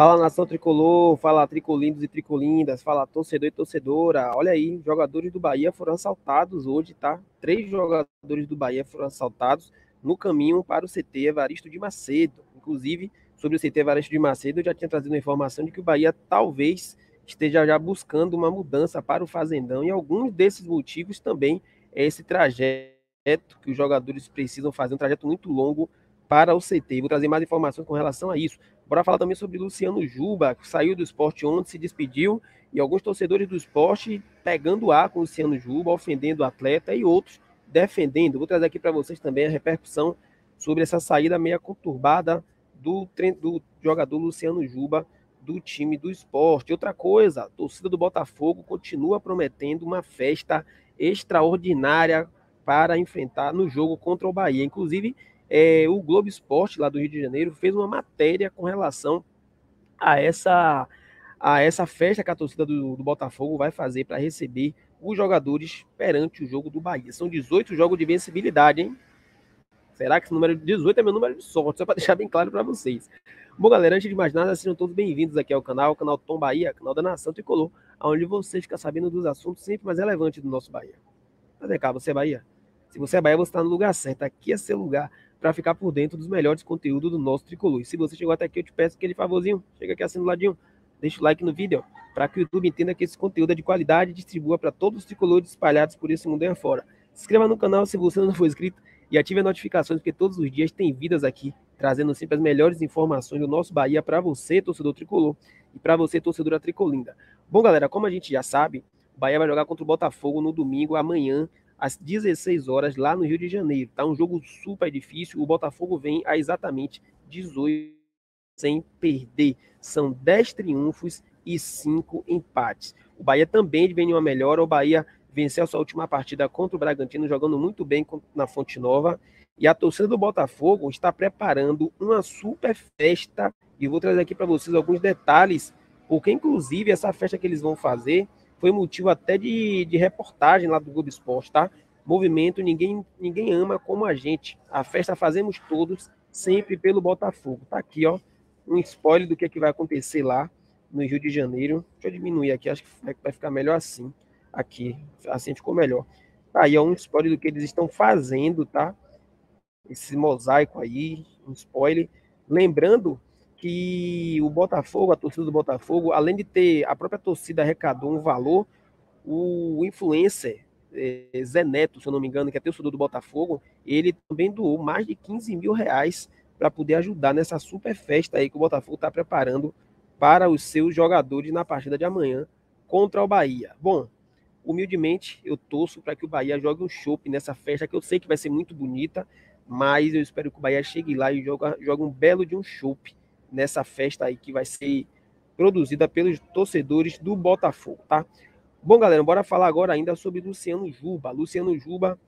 Fala nação tricolor, fala tricolindos e tricolindas, fala torcedor e torcedora. Olha aí, jogadores do Bahia foram assaltados hoje, tá? Três jogadores do Bahia foram assaltados no caminho para o CT Evaristo de Macedo. Inclusive, sobre o CT Evaristo de Macedo, eu já tinha trazido a informação de que o Bahia talvez esteja já buscando uma mudança para o Fazendão. E alguns desses motivos também é esse trajeto que os jogadores precisam fazer, um trajeto muito longo para o CT. Vou trazer mais informações com relação a isso. Bora falar também sobre Luciano Juba, que saiu do esporte ontem, se despediu, e alguns torcedores do esporte pegando ar com Luciano Juba, ofendendo o atleta, e outros defendendo. Vou trazer aqui para vocês também a repercussão sobre essa saída meia conturbada do, do jogador Luciano Juba do time do esporte. Outra coisa, a torcida do Botafogo continua prometendo uma festa extraordinária para enfrentar no jogo contra o Bahia. Inclusive, é, o Globo Esporte, lá do Rio de Janeiro, fez uma matéria com relação a essa, a essa festa que a torcida do, do Botafogo vai fazer para receber os jogadores perante o jogo do Bahia. São 18 jogos de vencibilidade, hein? Será que esse número 18 é meu número de sorte? Só para deixar bem claro para vocês. Bom, galera, antes de mais nada, sejam todos bem-vindos aqui ao canal, canal Tom Bahia, canal da Nação Tricolor, onde você fica sabendo dos assuntos sempre mais relevantes do nosso Bahia. Mas vem cá, você é Bahia? Se você é Bahia, você está no lugar certo. Aqui é seu lugar para ficar por dentro dos melhores conteúdos do nosso tricolor. E se você chegou até aqui, eu te peço aquele favorzinho, chega aqui assim do ladinho, deixa o like no vídeo, para que o YouTube entenda que esse conteúdo é de qualidade e distribua para todos os tricolores espalhados por esse mundo afora. Se inscreva no canal se você não for inscrito e ative as notificações, porque todos os dias tem vidas aqui, trazendo sempre as melhores informações do nosso Bahia para você, torcedor tricolor, e para você, torcedora tricolinda. Bom, galera, como a gente já sabe, o Bahia vai jogar contra o Botafogo no domingo, amanhã, às 16 horas, lá no Rio de Janeiro. Tá um jogo super difícil. O Botafogo vem a exatamente 18 sem perder. São 10 triunfos e 5 empates. O Bahia também vem em uma melhora. O Bahia venceu sua última partida contra o Bragantino, jogando muito bem na Fonte Nova. E a torcida do Botafogo está preparando uma super festa. E vou trazer aqui para vocês alguns detalhes, porque inclusive essa festa que eles vão fazer foi motivo até de, de reportagem lá do Globo Esporte, tá? Movimento ninguém, ninguém ama como a gente. A festa fazemos todos, sempre pelo Botafogo. Tá aqui, ó, um spoiler do que, é que vai acontecer lá no Rio de Janeiro. Deixa eu diminuir aqui, acho que vai ficar melhor assim. Aqui, assim ficou melhor. Tá aí, ó, um spoiler do que eles estão fazendo, tá? Esse mosaico aí, um spoiler. Lembrando que o Botafogo, a torcida do Botafogo, além de ter a própria torcida arrecadou um valor, o influencer é, Zé Neto, se eu não me engano, que é torcedor do Botafogo, ele também doou mais de 15 mil reais para poder ajudar nessa super festa aí que o Botafogo está preparando para os seus jogadores na partida de amanhã contra o Bahia. Bom, humildemente eu torço para que o Bahia jogue um chopp nessa festa que eu sei que vai ser muito bonita, mas eu espero que o Bahia chegue lá e jogue, jogue um belo de um chopp nessa festa aí que vai ser produzida pelos torcedores do Botafogo, tá? Bom, galera, bora falar agora ainda sobre Luciano Juba. Luciano Juba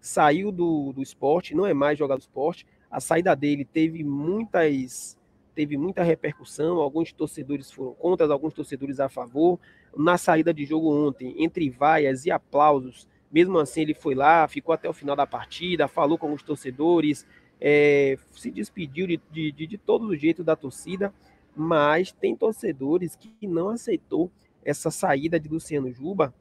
saiu do, do esporte, não é mais jogador do esporte. A saída dele teve muitas teve muita repercussão, alguns torcedores foram contra, alguns torcedores a favor. Na saída de jogo ontem, entre vaias e aplausos, mesmo assim ele foi lá, ficou até o final da partida, falou com os torcedores, é, se despediu de, de, de, de todo o jeito da torcida, mas tem torcedores que não aceitou essa saída de Luciano Juba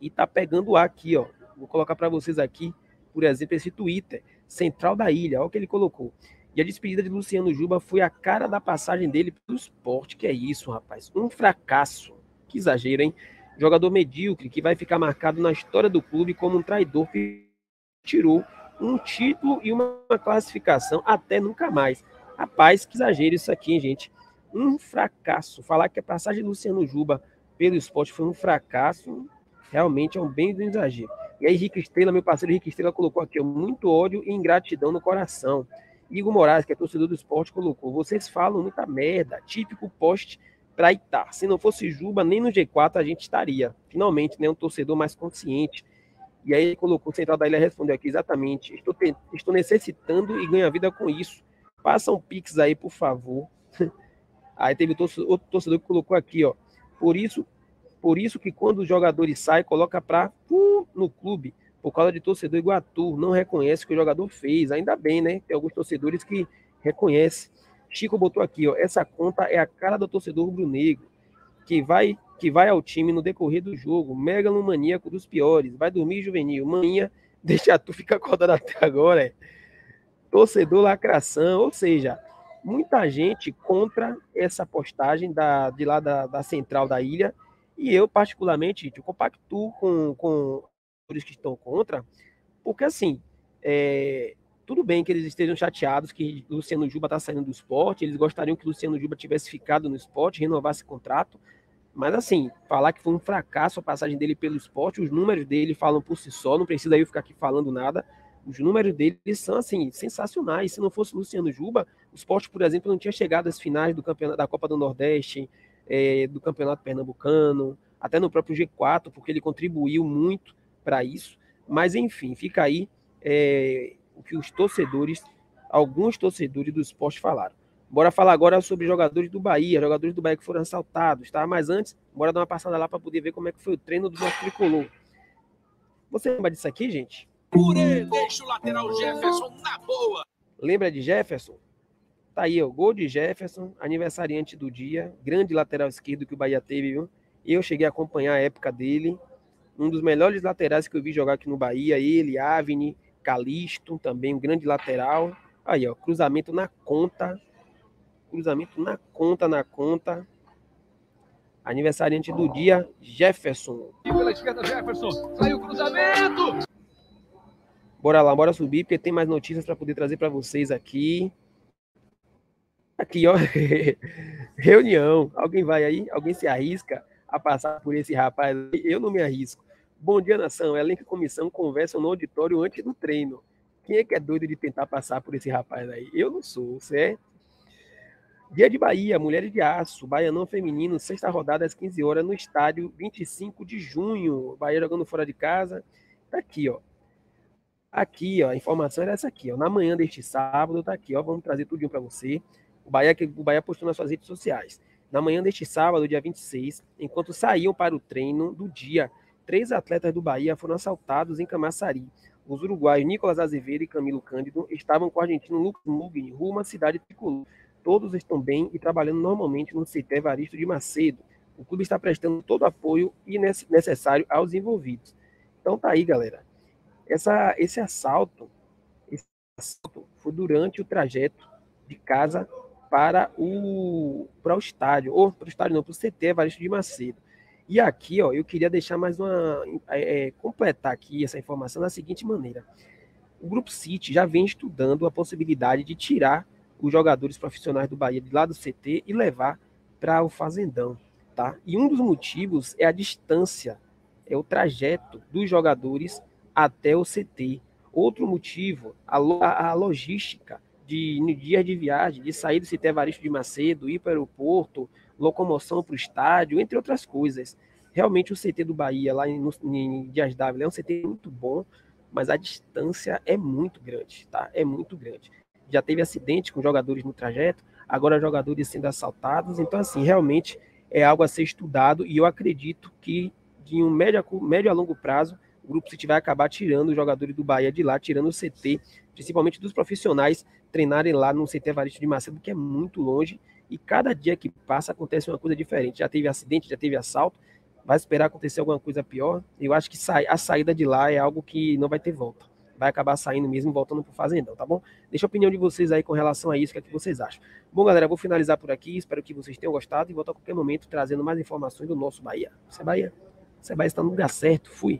e tá pegando ar aqui, ó. Vou colocar para vocês aqui, por exemplo, esse Twitter, Central da Ilha, olha o que ele colocou. E a despedida de Luciano Juba foi a cara da passagem dele pelo esporte. Que é isso, rapaz? Um fracasso. Que exagero, hein? Jogador medíocre que vai ficar marcado na história do clube como um traidor que tirou um título e uma classificação até nunca mais. Rapaz, que exagero isso aqui, hein, gente. Um fracasso. Falar que a passagem do Luciano Juba pelo esporte foi um fracasso, realmente é um bem do exagero. E aí, Rick Estrela, meu parceiro Rick Estrela, colocou aqui muito ódio e ingratidão no coração. Igor Moraes, que é torcedor do esporte, colocou: vocês falam muita merda, típico poste para Itar. Se não fosse Juba, nem no G4 a gente estaria. Finalmente, né, um torcedor mais consciente e aí ele colocou, o Central da Ilha respondeu aqui exatamente, estou, te, estou necessitando e ganho vida com isso. Passa um pix aí, por favor. Aí teve outro torcedor que colocou aqui, ó. Por isso, por isso que quando os jogadores saem, coloca para uh, no clube, por causa de torcedor igual a tu, não reconhece o que o jogador fez. Ainda bem, né? Tem alguns torcedores que reconhecem. Chico botou aqui, ó, essa conta é a cara do torcedor rubro-negro, que vai que vai ao time no decorrer do jogo, megalomaníaco dos piores, vai dormir juvenil, manhã, deixa tu ficar acordado até agora, é. torcedor lacração, ou seja, muita gente contra essa postagem da, de lá da, da central da ilha, e eu, particularmente, eu compactuo com, com os que estão contra, porque assim, é, tudo bem que eles estejam chateados que Luciano Juba está saindo do esporte, eles gostariam que Luciano Juba tivesse ficado no esporte, renovasse contrato, mas assim, falar que foi um fracasso a passagem dele pelo esporte, os números dele falam por si só, não precisa eu ficar aqui falando nada. Os números dele são assim sensacionais. Se não fosse Luciano Juba, o esporte, por exemplo, não tinha chegado às finais do campeonato da Copa do Nordeste, é, do Campeonato Pernambucano, até no próprio G4, porque ele contribuiu muito para isso. Mas enfim, fica aí é, o que os torcedores, alguns torcedores do esporte falaram. Bora falar agora sobre jogadores do Bahia, jogadores do Bahia que foram assaltados, tá? Mas antes, bora dar uma passada lá para poder ver como é que foi o treino do nosso tricolor. Você lembra disso aqui, gente? Purê, deixa o lateral Jefferson na boa. Lembra de Jefferson? Tá aí, ó, gol de Jefferson, aniversariante do dia, grande lateral esquerdo que o Bahia teve, viu? Eu cheguei a acompanhar a época dele, um dos melhores laterais que eu vi jogar aqui no Bahia, ele, Avni, Calisto, também um grande lateral. Aí, ó, cruzamento na conta, cruzamento na conta, na conta. Aniversariante do dia, Jefferson. E pela esquerda, Jefferson. Saiu o cruzamento. Bora lá, bora subir, porque tem mais notícias para poder trazer para vocês aqui. Aqui, ó. Reunião. Alguém vai aí? Alguém se arrisca a passar por esse rapaz? Eu não me arrisco. Bom dia, nação. Elenco e comissão conversam no auditório antes do treino. Quem é que é doido de tentar passar por esse rapaz aí? Eu não sou, certo? Dia de Bahia, Mulheres de Aço, Baianão Feminino, sexta rodada às 15 horas no estádio 25 de junho. Bahia jogando fora de casa. Tá aqui, ó. Aqui, ó, a informação era essa aqui, ó. Na manhã deste sábado, tá aqui, ó. Vamos trazer tudinho para você. O Bahia, o Bahia postou nas suas redes sociais. Na manhã deste sábado, dia 26, enquanto saíam para o treino do dia, três atletas do Bahia foram assaltados em Camaçari. Os uruguaios Nicolas Azevedo e Camilo Cândido estavam com o argentino Lucas Mugni, rumo à cidade tricolor. Todos estão bem e trabalhando normalmente no CT Evaristo de Macedo. O clube está prestando todo o apoio e necessário aos envolvidos. Então tá aí, galera. Essa, esse assalto, esse assalto foi durante o trajeto de casa para o para o estádio, ou para o estádio não, para o CT Evaristo de Macedo. E aqui, ó, eu queria deixar mais uma é, é, completar aqui essa informação da seguinte maneira: o Grupo City já vem estudando a possibilidade de tirar os jogadores profissionais do Bahia de lá do CT e levar para o Fazendão, tá? E um dos motivos é a distância, é o trajeto dos jogadores até o CT. Outro motivo, a, a, a logística de dias de viagem, de sair do CT Evaristo de Macedo, ir para o aeroporto, locomoção para o estádio, entre outras coisas. Realmente o CT do Bahia, lá em, em Dias Dávila, é um CT muito bom, mas a distância é muito grande, tá? É muito grande já teve acidente com jogadores no trajeto, agora jogadores sendo assaltados. Então, assim, realmente é algo a ser estudado e eu acredito que de um médio a, médio a longo prazo o Grupo City vai acabar tirando os jogadores do Bahia de lá, tirando o CT, principalmente dos profissionais, treinarem lá no CT Varisto de Macedo, que é muito longe, e cada dia que passa acontece uma coisa diferente. Já teve acidente, já teve assalto, vai esperar acontecer alguma coisa pior. Eu acho que a saída de lá é algo que não vai ter volta vai acabar saindo mesmo, voltando pro Fazendão, tá bom? Deixa a opinião de vocês aí com relação a isso, o que, é que vocês acham. Bom, galera, vou finalizar por aqui, espero que vocês tenham gostado e volto a qualquer momento trazendo mais informações do nosso Bahia. Você é Bahia? Você é Bahia está no lugar certo, fui!